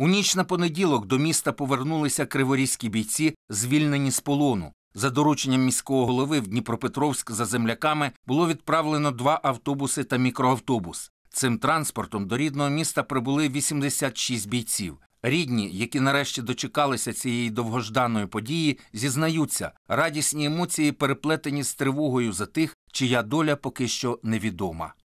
У ніч на понеділок до міста повернулися криворізькі бійці, звільнені з полону. За дорученням міського голови в Дніпропетровськ за земляками було відправлено два автобуси та мікроавтобус. Цим транспортом до рідного міста прибули 86 бійців. Рідні, які нарешті дочекалися цієї довгожданої події, зізнаються, радісні емоції переплетені з тривогою за тих, чия доля поки що невідома.